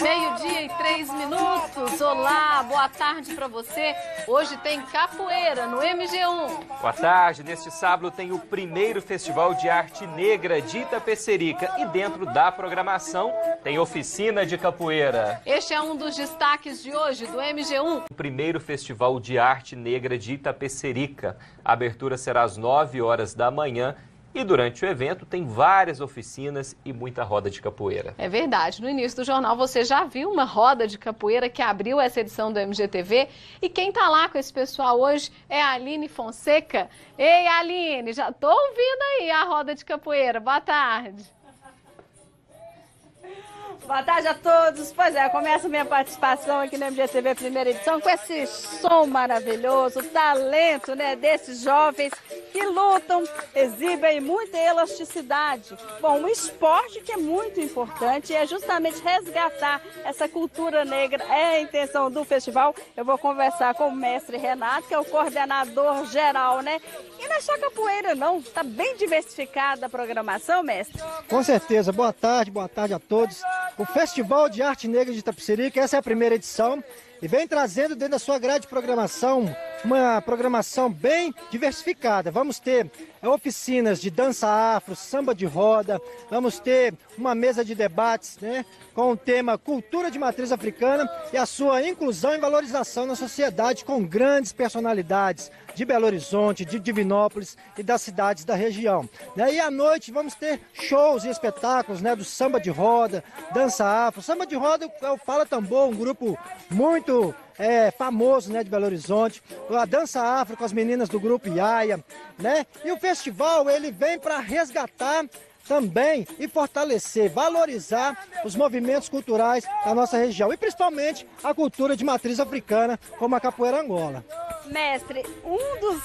Meio-dia e três minutos. Olá, boa tarde para você. Hoje tem capoeira no MG1. Boa tarde. Neste sábado tem o primeiro Festival de Arte Negra de Itapecerica e dentro da programação tem oficina de capoeira. Este é um dos destaques de hoje do MG1. O primeiro Festival de Arte Negra de Itapecerica. A abertura será às 9 horas da manhã e durante o evento tem várias oficinas e muita roda de capoeira. É verdade. No início do jornal você já viu uma roda de capoeira que abriu essa edição do MGTV. E quem está lá com esse pessoal hoje é a Aline Fonseca. Ei, Aline, já estou ouvindo aí a roda de capoeira. Boa tarde. Boa tarde a todos. Pois é, começo minha participação aqui no MGTV primeira edição com esse som maravilhoso, talento né, desses jovens que lutam, exibem muita elasticidade. Bom, um esporte que é muito importante é justamente resgatar essa cultura negra, é a intenção do festival. Eu vou conversar com o mestre Renato, que é o coordenador geral, né? E não é só capoeira, não. Está bem diversificada a programação, mestre? Com certeza. Boa tarde, boa tarde a todos o Festival de Arte Negra de Itapecerica, essa é a primeira edição, e vem trazendo dentro da sua grade de programação uma programação bem diversificada. Vamos ter oficinas de dança afro, samba de roda, vamos ter uma mesa de debates né, com o tema Cultura de Matriz Africana e a sua inclusão e valorização na sociedade com grandes personalidades de Belo Horizonte, de Divinópolis e das cidades da região. E à noite vamos ter shows e espetáculos né, do samba de roda, dança afro. Samba de roda é o Fala Tambor, um grupo muito é, famoso né, de Belo Horizonte, a dança afro com as meninas do grupo Iaia, né? E o festival ele vem para resgatar também e fortalecer, valorizar os movimentos culturais da nossa região e principalmente a cultura de matriz africana, como a capoeira angola. Mestre, um dos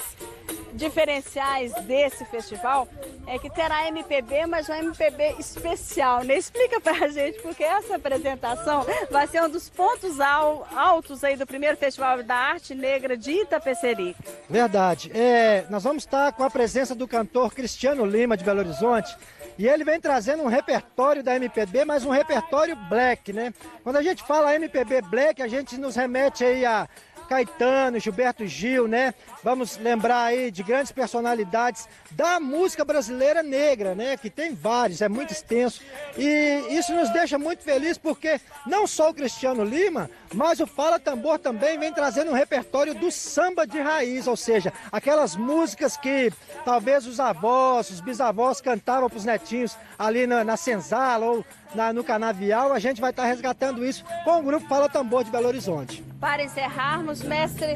diferenciais desse festival é que terá MPB, mas um MPB especial, né? Explica pra gente, porque essa apresentação vai ser um dos pontos altos aí do primeiro Festival da Arte Negra de Itapecerica. Verdade. É, nós vamos estar com a presença do cantor Cristiano Lima, de Belo Horizonte, e ele vem trazendo um repertório da MPB, mas um repertório black, né? Quando a gente fala MPB black, a gente nos remete aí a Caetano, Gilberto Gil, né? Vamos lembrar aí de grandes personalidades da música brasileira negra, né? Que tem vários, é muito extenso. E isso nos deixa muito felizes porque não só o Cristiano Lima, mas o Fala Tambor também vem trazendo um repertório do samba de raiz, ou seja, aquelas músicas que talvez os avós, os bisavós cantavam para os netinhos ali na, na senzala ou na, no canavial, a gente vai estar tá resgatando isso com o grupo Fala Tambor de Belo Horizonte. Para encerrarmos, mestre,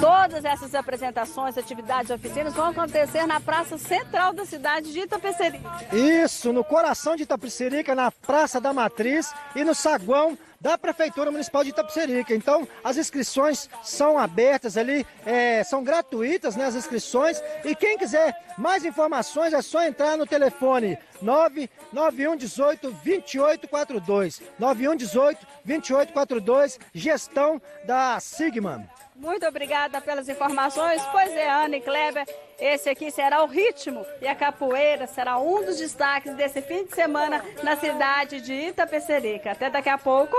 todas essas apresentações, atividades, oficinas vão acontecer na Praça Central da cidade de Itapecerica. Isso, no coração de Itapecerica, na Praça da Matriz e no saguão da Prefeitura Municipal de Itapecerica. Então, as inscrições são abertas ali, é, são gratuitas né, as inscrições. E quem quiser mais informações é só entrar no telefone 99118 2842. 9118 2842, gestão da Sigma. Muito obrigada pelas informações. Pois é, Ana e Kleber, esse aqui será o ritmo e a capoeira será um dos destaques desse fim de semana na cidade de Itapecerica. Até daqui a pouco.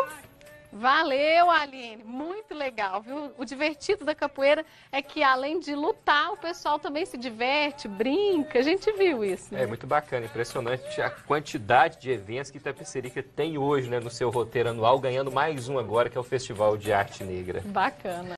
Valeu, Aline. Muito legal, viu? O divertido da capoeira é que, além de lutar, o pessoal também se diverte, brinca. A gente viu isso. Né? É muito bacana, impressionante a quantidade de eventos que Itapecerica tem hoje né, no seu roteiro anual, ganhando mais um agora, que é o Festival de Arte Negra. Bacana.